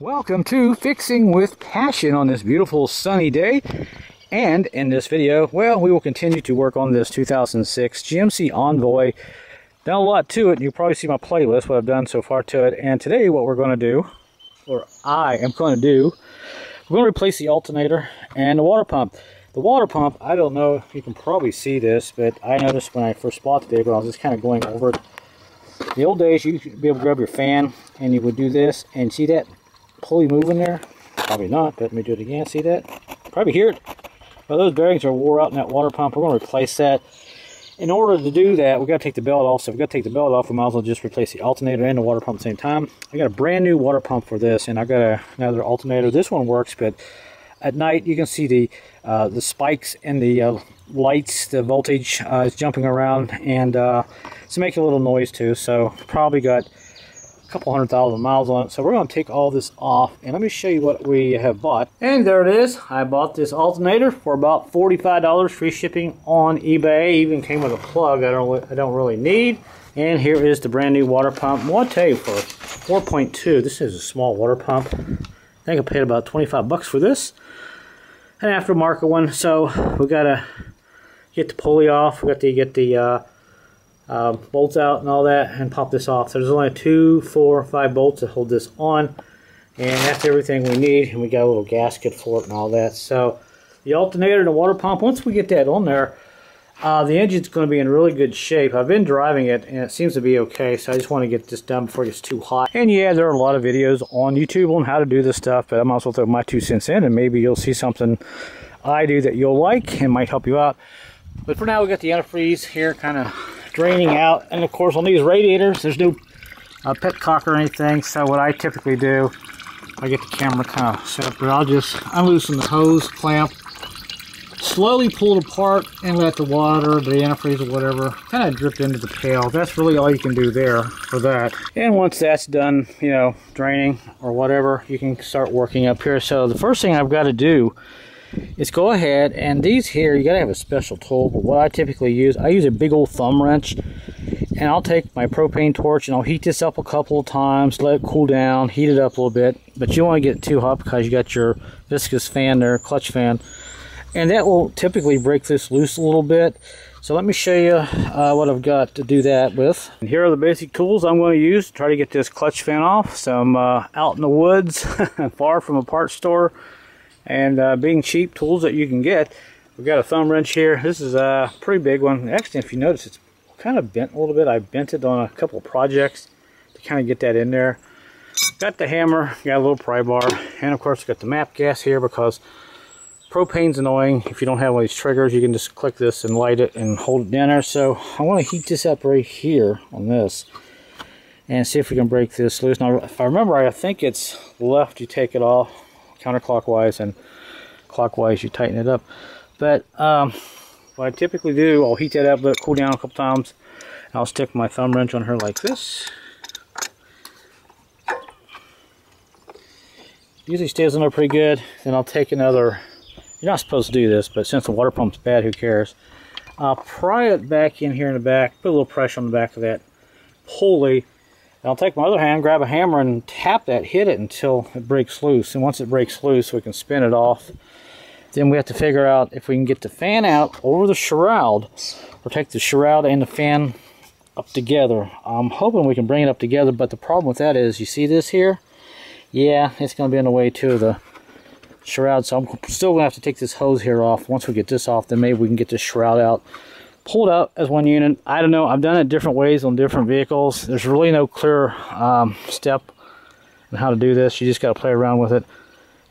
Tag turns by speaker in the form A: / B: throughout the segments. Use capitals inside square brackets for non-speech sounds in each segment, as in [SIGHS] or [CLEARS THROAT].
A: Welcome to Fixing with Passion on this beautiful sunny day. And in this video, well, we will continue to work on this 2006 GMC Envoy. Done a lot to it, and you'll probably see my playlist, what I've done so far to it. And today what we're going to do, or I am going to do, we're going to replace the alternator and the water pump. The water pump, I don't know if you can probably see this, but I noticed when I first bought the vehicle, I was just kind of going over it. The old days, you would be able to grab your fan, and you would do this, and see that pulley moving there? Probably not, but let me do it again. See that? Probably hear it. Well, those bearings are wore out in that water pump. We're going to replace that. In order to do that, we've got to take the belt off. So we've got to take the belt off, we might as well just replace the alternator and the water pump at the same time. I got a brand new water pump for this, and I've got a, another alternator. This one works, but at night you can see the uh, the spikes and the uh, lights, the voltage uh, is jumping around, and uh, it's making a little noise too. So probably got couple hundred thousand miles on it. So we're going to take all this off and let me show you what we have bought. And there it is. I bought this alternator for about $45 free shipping on eBay. Even came with a plug I don't, I don't really need. And here is the brand new water pump. Well, I'll tell you for 4.2, this is a small water pump. I think I paid about 25 bucks for this. An aftermarket one. So we got to get the pulley off. We got to get the uh, uh, bolts out and all that and pop this off. So there's only two, four, five bolts to hold this on. And that's everything we need. And we got a little gasket for it and all that. So the alternator and the water pump, once we get that on there, uh, the engine's going to be in really good shape. I've been driving it and it seems to be okay. So I just want to get this done before it gets too hot. And yeah, there are a lot of videos on YouTube on how to do this stuff. But I might as well throw my two cents in and maybe you'll see something I do that you'll like and might help you out. But for now, we got the antifreeze here kind of draining out. And of course on these radiators, there's no uh, petcock or anything. So what I typically do, I get the camera kind of set up, but I'll just unloosen the hose clamp, slowly pull it apart and let the water, the antifreeze or whatever, kind of drip into the pail. That's really all you can do there for that. And once that's done, you know, draining or whatever, you can start working up here. So the first thing I've got to do is go ahead and these here you gotta have a special tool but what I typically use I use a big old thumb wrench and I'll take my propane torch and I'll heat this up a couple of times let it cool down heat it up a little bit but you to get it too hot because you got your viscous fan there clutch fan and that will typically break this loose a little bit so let me show you uh, what I've got to do that with. And here are the basic tools I'm going to use to try to get this clutch fan off. So I'm uh, out in the woods, [LAUGHS] far from a parts store and uh, being cheap tools that you can get. We've got a thumb wrench here. This is a pretty big one. Actually, if you notice, it's kind of bent a little bit. I bent it on a couple projects to kind of get that in there. Got the hammer, got a little pry bar, and of course got the MAPP gas here because propane's annoying. If you don't have one of these triggers, you can just click this and light it and hold it down there. So I want to heat this up right here on this and see if we can break this loose. Now, if I remember, I think it's left you take it off counterclockwise and clockwise you tighten it up. But um, what I typically do, I'll heat that up, let it cool down a couple times. I'll stick my thumb wrench on her like this. Usually stays on there pretty good. Then I'll take another, you're not supposed to do this, but since the water pump's bad, who cares? I'll pry it back in here in the back, put a little pressure on the back of that pulley, I'll take my other hand, grab a hammer, and tap that, hit it until it breaks loose. And once it breaks loose, we can spin it off. Then we have to figure out if we can get the fan out over the shroud, or take the shroud and the fan up together. I'm hoping we can bring it up together, but the problem with that is, you see this here? Yeah, it's going to be in the way too of the shroud, so I'm still going to have to take this hose here off. Once we get this off, then maybe we can get this shroud out pulled up as one unit. I don't know. I've done it different ways on different vehicles. There's really no clear um, step on how to do this. You just got to play around with it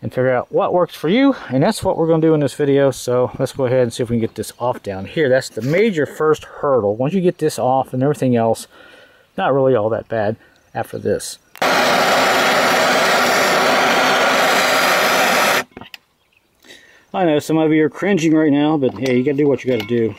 A: and figure out what works for you. And that's what we're going to do in this video. So let's go ahead and see if we can get this off down here. That's the major first hurdle. Once you get this off and everything else, not really all that bad after this. I know some of you are cringing right now, but hey, you got to do what you got to do.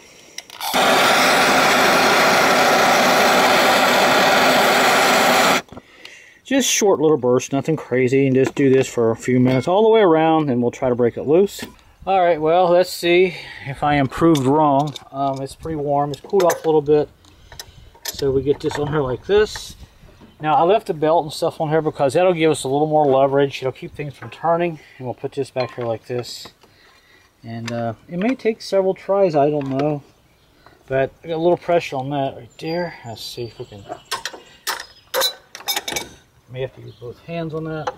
A: Just short little bursts, nothing crazy, and just do this for a few minutes all the way around, and we'll try to break it loose. All right, well, let's see if I am proved wrong. Um, it's pretty warm. It's cooled off a little bit. So we get this on here like this. Now I left the belt and stuff on here because that'll give us a little more leverage. It'll keep things from turning. And we'll put this back here like this. And uh, it may take several tries, I don't know. But I got a little pressure on that right there. Let's see if we can... May have to use both hands on that.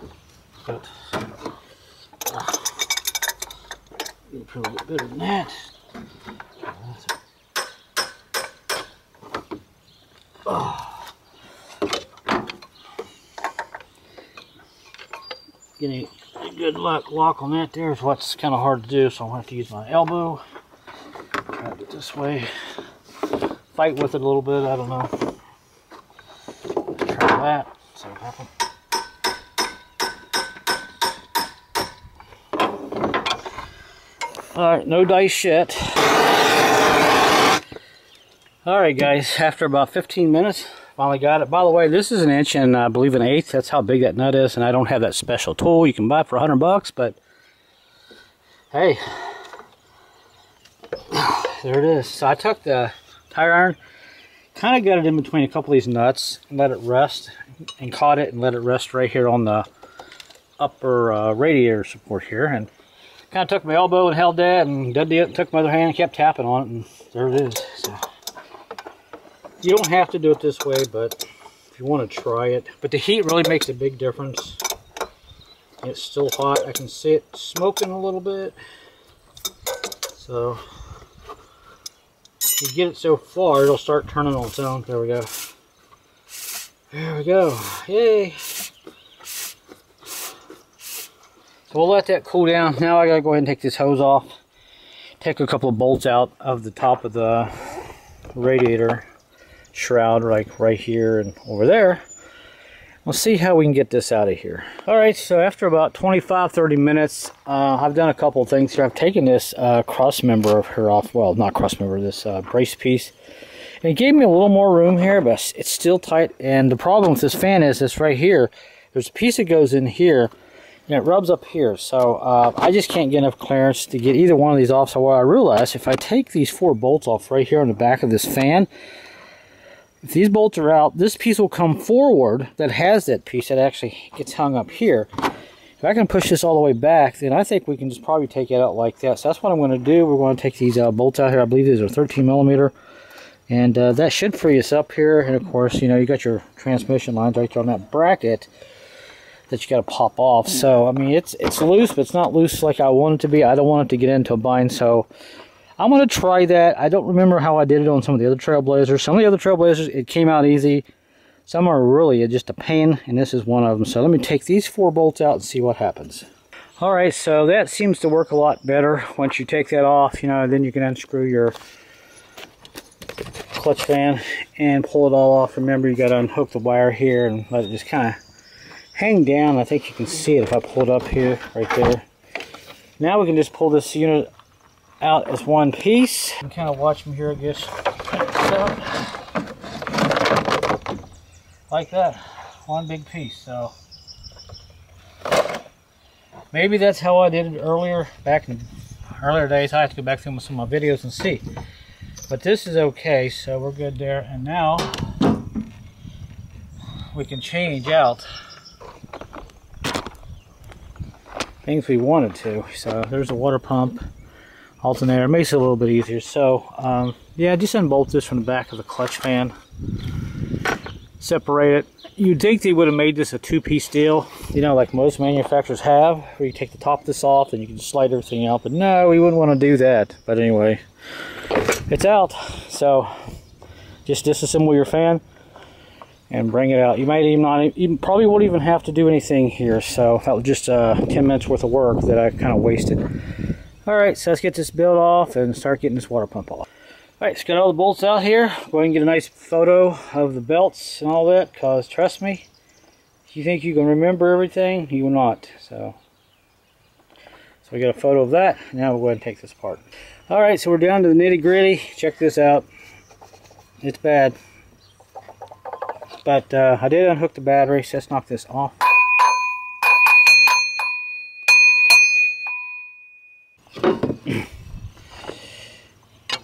A: But... Uh, probably get better than that. Oh. Getting a good luck lock on that there is what's kind of hard to do, so I'm going to have to use my elbow. Try it this way. Fight with it a little bit, I don't know. Try that, Alright, no dice yet. Alright guys, after about 15 minutes, finally got it. By the way, this is an inch and I believe an eighth. That's how big that nut is, and I don't have that special tool you can buy for 100 bucks, but hey, [SIGHS] there it is. So I took the tire iron, kind of got it in between a couple of these nuts, and let it rest, and caught it and let it rest right here on the upper uh, radiator support here, and kind of took my elbow and held that and did took my other hand and kept tapping on it and there it is. So, you don't have to do it this way, but if you want to try it. But the heat really makes a big difference. It's still hot. I can see it smoking a little bit. So, you get it so far, it'll start turning on its own. There we go. There we go. Yay! So we'll let that cool down. Now I gotta go ahead and take this hose off. Take a couple of bolts out of the top of the radiator shroud like right here and over there. We'll see how we can get this out of here. All right, so after about 25, 30 minutes, uh, I've done a couple things here. I've taken this uh, cross member of her off, well, not cross member, this uh, brace piece. It gave me a little more room here, but it's still tight. And the problem with this fan is this right here. There's a piece that goes in here and it rubs up here. So uh, I just can't get enough clearance to get either one of these off. So what I realized, if I take these four bolts off right here on the back of this fan, if these bolts are out, this piece will come forward that has that piece that actually gets hung up here. If I can push this all the way back, then I think we can just probably take it out like that. So that's what I'm going to do. We're going to take these uh, bolts out here. I believe these are 13 millimeter. And uh, that should free us up here. And of course, you know, you got your transmission lines right there on that bracket that you got to pop off. So, I mean, it's it's loose, but it's not loose like I want it to be. I don't want it to get into a bind, so I'm going to try that. I don't remember how I did it on some of the other Trailblazers. Some of the other Trailblazers, it came out easy. Some are really just a pain, and this is one of them. So let me take these four bolts out and see what happens. All right, so that seems to work a lot better. Once you take that off, you know, then you can unscrew your clutch fan and pull it all off. Remember, you got to unhook the wire here and let it just kind of hang down. I think you can see it if I pull it up here, right there. Now we can just pull this unit out as one piece. Can kind of watch me here, I guess. Like that, one big piece. So maybe that's how I did it earlier, back in earlier days. I have to go back through some of my videos and see. But this is okay, so we're good there. And now we can change out things we wanted to. So there's a water pump, alternator, makes it a little bit easier. So um, yeah, just unbolt this from the back of the clutch fan, separate it. You'd think they would have made this a two-piece deal, you know, like most manufacturers have, where you take the top of this off and you can slide everything out. But no, we wouldn't want to do that. But anyway, it's out. So just disassemble your fan and bring it out. You might even not, even probably won't even have to do anything here. So that was just uh, 10 minutes worth of work that I kind of wasted. All right, so let's get this built off and start getting this water pump off. All right, let's get all the bolts out here. Go ahead and get a nice photo of the belts and all that, because trust me, if you think you can remember everything, you will not. So, we got a photo of that. Now we'll go ahead and take this apart. All right, so we're down to the nitty gritty. Check this out. It's bad. But uh, I did unhook the battery, so let's knock this off. [CLEARS THROAT]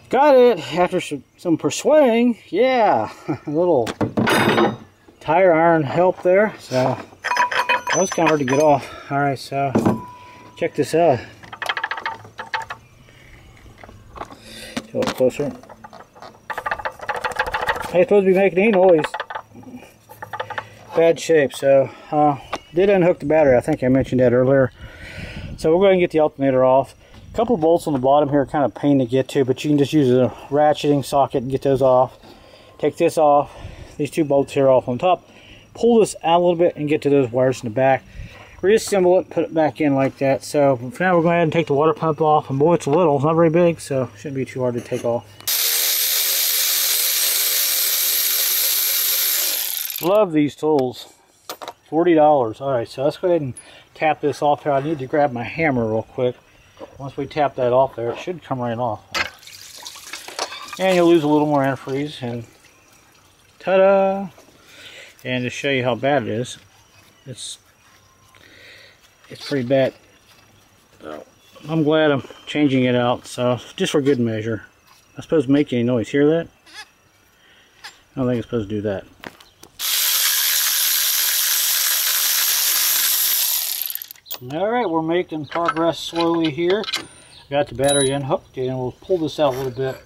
A: Got it after some, some persuading. Yeah, [LAUGHS] a little tire iron help there. So that was kind of hard to get off. All right, so check this out. A little closer. Hey, supposed to be making any noise. Bad shape, so uh, did unhook the battery. I think I mentioned that earlier. So we're going to get the alternator off. A couple bolts on the bottom here are kind of pain to get to, but you can just use a ratcheting socket and get those off. Take this off, these two bolts here off on top. Pull this out a little bit and get to those wires in the back. Reassemble it, put it back in like that. So for now we're going to and take the water pump off. And boy, it's a little, it's not very big, so shouldn't be too hard to take off. Love these tools. $40. Alright, so let's go ahead and tap this off here. I need to grab my hammer real quick. Once we tap that off there, it should come right off. And you'll lose a little more antifreeze. And ta-da! And to show you how bad it is, it's it's pretty bad. So I'm glad I'm changing it out. So just for good measure. I'm supposed to make any noise. Hear that? I don't think it's supposed to do that. All right, we're making progress slowly here. Got the battery unhooked and we'll pull this out a little bit.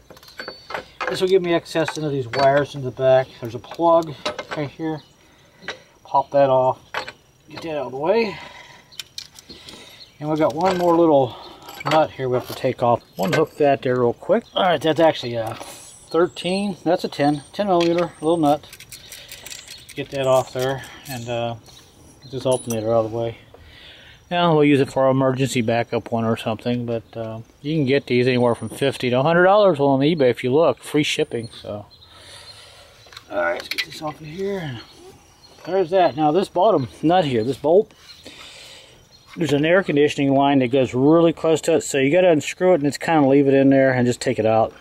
A: This will give me access into these wires in the back. There's a plug right here. Pop that off. Get that out of the way. And we've got one more little nut here we have to take off. One hook that there real quick. All right, that's actually a 13. That's a 10. 10 millimeter, little nut. Get that off there and uh, get this alternator out of the way. Now we'll use it for emergency backup one or something, but uh, you can get these anywhere from 50 to $100 on eBay if you look. Free shipping, so. Alright, let's get this off of here. There's that. Now this bottom nut here, this bolt, there's an air conditioning line that goes really close to it, so you got to unscrew it and just kind of leave it in there and just take it out.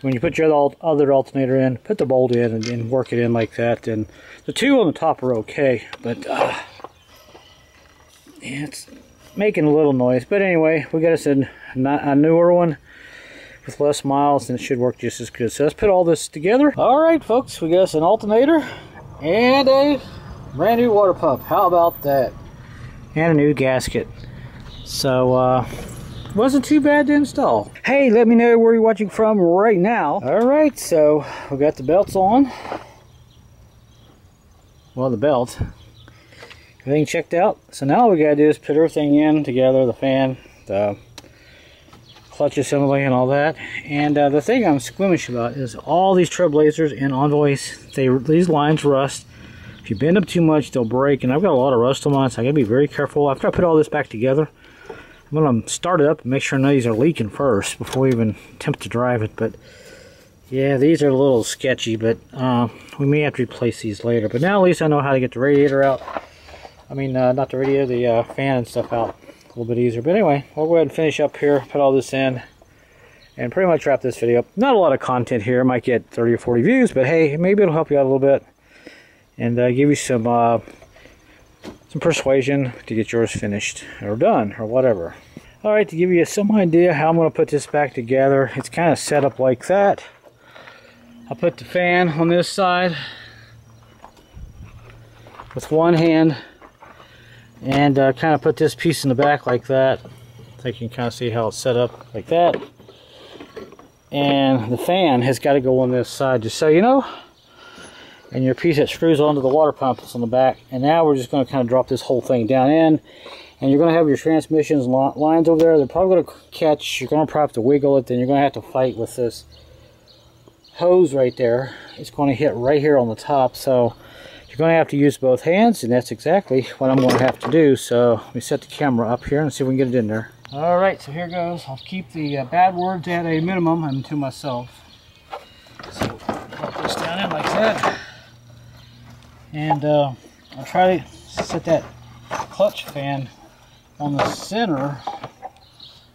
A: When you put your other alternator in, put the bolt in and, work it in like that. And the two on the top are okay, but uh, it's making a little noise. But anyway, we got us a, a newer one with less miles and it should work just as good. So let's put all this together. All right, folks, we got us an alternator and a brand new water pump. How about that? And a new gasket. So, uh, wasn't too bad to install. Hey, let me know where you're watching from right now. All right, so we got the belts on. Well, the belt everything checked out. So now all we gotta do is put everything in together, the fan, the clutch assembly and all that. And uh, the thing I'm squeamish about is all these Trailblazers and Envoys, they these lines rust. If you bend them too much, they'll break. And I've got a lot of rust on mine, so I gotta be very careful. After I put all this back together, I'm gonna start it up and make sure none of these are leaking first before we even attempt to drive it. But yeah, these are a little sketchy, but uh, we may have to replace these later. But now at least I know how to get the radiator out. I mean, uh, not the radio, the uh, fan and stuff out a little bit easier. But anyway, we'll go ahead and finish up here, put all this in, and pretty much wrap this video up. Not a lot of content here. Might get 30 or 40 views, but hey, maybe it'll help you out a little bit and uh, give you some uh, some persuasion to get yours finished or done or whatever. All right, to give you some idea how I'm going to put this back together, it's kind of set up like that. I'll put the fan on this side with one hand and uh, kind of put this piece in the back like that so you can kind of see how it's set up like that and the fan has got to go on this side just so you know and your piece that screws onto the water pump is on the back and now we're just going to kind of drop this whole thing down in and you're going to have your transmissions lines over there they're probably going to catch you're going to probably have to wiggle it then you're going to have to fight with this hose right there it's going to hit right here on the top so you're going to have to use both hands, and that's exactly what I'm going to have to do. So let me set the camera up here and see if we can get it in there. All right, so here goes. I'll keep the uh, bad words at a minimum and to myself. So put this down in like that. And uh, I'll try to set that clutch fan on the center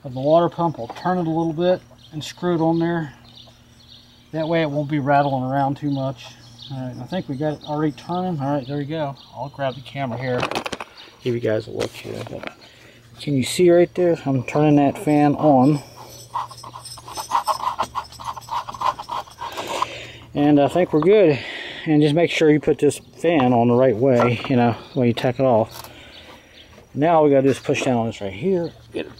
A: of the water pump. I'll turn it a little bit and screw it on there. That way it won't be rattling around too much. Alright, I think we got it already turning. Alright, there we go. I'll grab the camera here. Give you guys a look here. But can you see right there? I'm turning that fan on. And I think we're good. And just make sure you put this fan on the right way, you know, when you take it off. Now we gotta just push down on this right here, get it,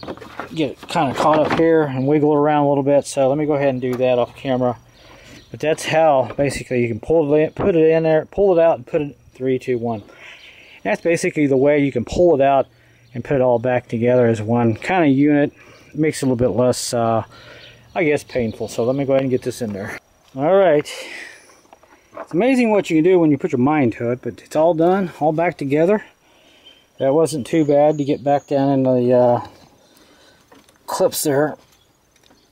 A: get it kind of caught up here and wiggle it around a little bit. So let me go ahead and do that off camera. But that's how basically you can pull it in, put it in there, pull it out and put it three, two, one. That's basically the way you can pull it out and put it all back together as one kind of unit. It makes it a little bit less, uh, I guess, painful. So let me go ahead and get this in there. All right. It's amazing what you can do when you put your mind to it, but it's all done, all back together. That wasn't too bad to get back down in the uh, clips there.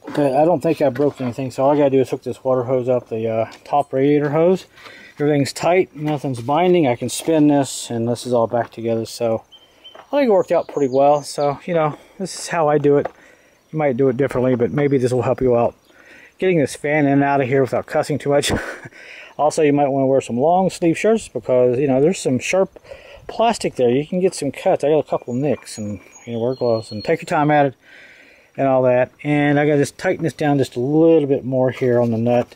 A: But I don't think I broke anything, so all I gotta do is hook this water hose up the uh, top radiator hose. Everything's tight, nothing's binding. I can spin this, and this is all back together. So I think it worked out pretty well. So, you know, this is how I do it. You might do it differently, but maybe this will help you out. Getting this fan in and out of here without cussing too much. [LAUGHS] also, you might want to wear some long sleeve shirts because, you know, there's some sharp plastic there. You can get some cuts. I got a couple nicks and, you know, wear gloves and take your time at it and all that. And I got to just tighten this down just a little bit more here on the nut.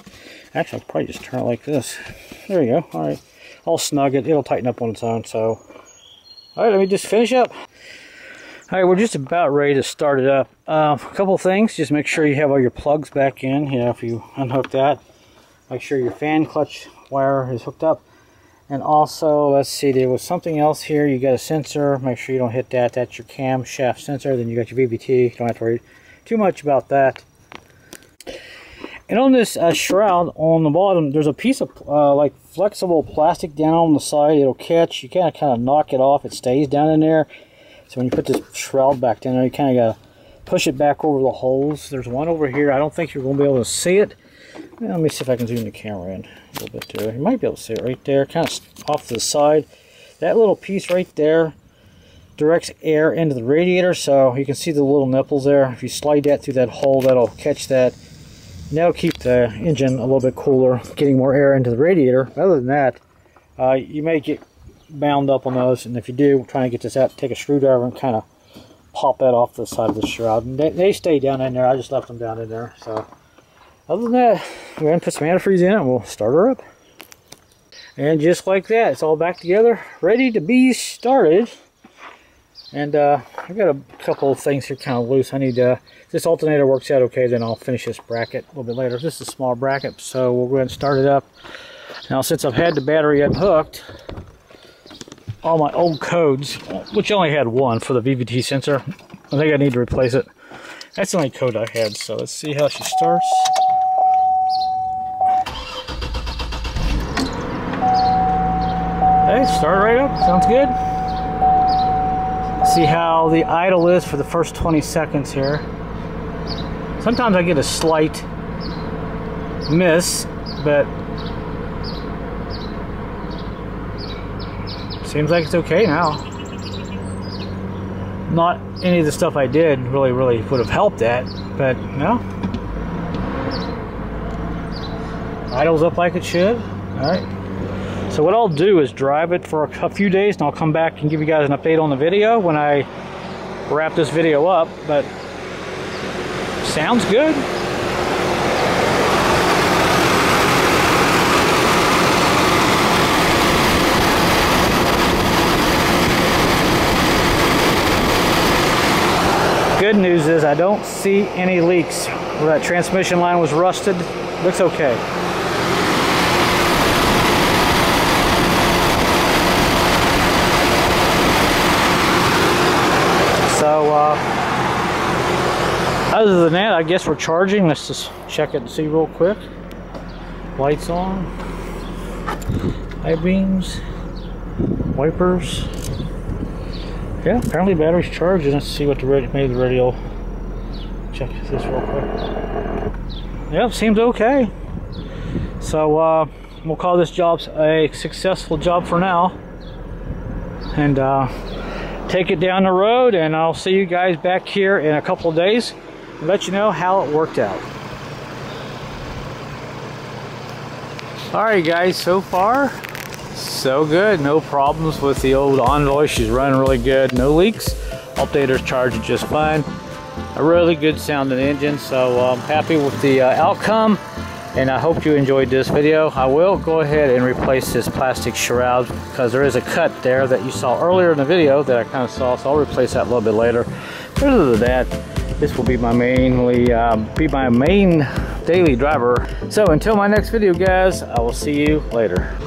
A: Actually, I'll probably just turn it like this. There we go. All right. I'll snug it. It'll tighten up on its own. So, all right, let me just finish up. All right, we're just about ready to start it up. Uh, a couple things. Just make sure you have all your plugs back in. You know, if you unhook that, make sure your fan clutch wire is hooked up. And also, let's see, there was something else here. You got a sensor. Make sure you don't hit that. That's your camshaft sensor. Then you got your VVT. Don't have to worry too much about that. And on this uh, shroud on the bottom, there's a piece of uh, like flexible plastic down on the side. It'll catch. You kind of kind of knock it off. It stays down in there. So when you put this shroud back down there, you kind of got to push it back over the holes. There's one over here. I don't think you're going to be able to see it. Well, let me see if I can zoom the camera in a little bit too. You might be able to see it right there, kind of off to the side. That little piece right there directs air into the radiator, so you can see the little nipples there. If you slide that through that hole, that'll catch that. And that'll keep the engine a little bit cooler, getting more air into the radiator. Other than that, uh, you may get bound up on those, and if you do, try and get this out, take a screwdriver and kind of pop that off the side of the shroud. And they, they stay down in there. I just left them down in there, so... Other than that, we're going to put some antifreeze in it and we'll start her up. And just like that, it's all back together, ready to be started. And uh, I've got a couple of things here kind of loose. I need to, this alternator works out okay, then I'll finish this bracket a little bit later. This is a small bracket, so we'll go ahead and start it up. Now, since I've had the battery unhooked, all my old codes, which only had one for the VVT sensor, I think I need to replace it. That's the only code I had, so let's see how she starts. Okay, start right up. Sounds good. See how the idle is for the first 20 seconds here. Sometimes I get a slight miss, but seems like it's okay now. Not any of the stuff I did really, really would have helped that, but no. Idles up like it should. All right. So what I'll do is drive it for a few days and I'll come back and give you guys an update on the video when I wrap this video up, but sounds good. Good news is I don't see any leaks where that transmission line was rusted. Looks okay. Uh, other than that, I guess we're charging. Let's just check it and see real quick. Lights on. High beams. Wipers. Yeah, apparently battery's charging. Let's see what the radio, maybe the radio. Check this real quick. Yep, seems okay. So, uh, we'll call this job a successful job for now. And, uh, take it down the road and I'll see you guys back here in a couple days let you know how it worked out. Alright guys, so far so good. No problems with the old Envoy. She's running really good. No leaks. Alternator's charging just fine. A really good sounding engine, so I'm happy with the uh, outcome. And I hope you enjoyed this video. I will go ahead and replace this plastic shroud because there is a cut there that you saw earlier in the video that I kind of saw. So I'll replace that a little bit later. Other than that, this will be my mainly um, be my main daily driver. So until my next video, guys, I will see you later.